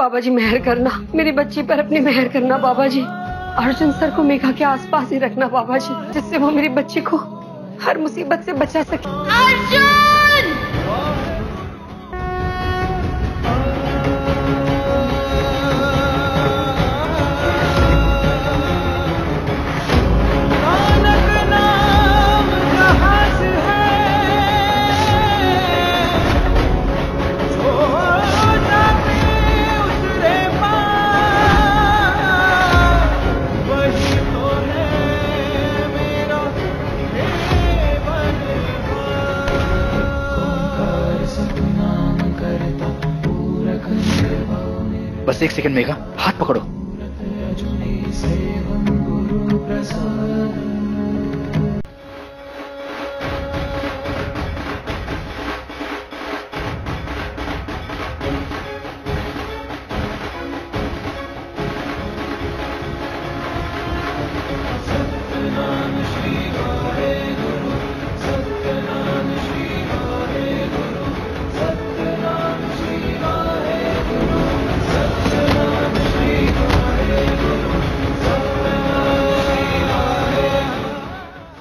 बाबा जी मेहर करना, मेरी बच्ची पर अपनी मेहर करना बाबा जी अर्जुन सर को मेघा के आसपास ही रखना बाबा जी जिससे वो मेरी बच्ची को हर मुसीबत से बचा सके। अर्जुन! बस एक सेकंड मेघा हाथ पकड़ो।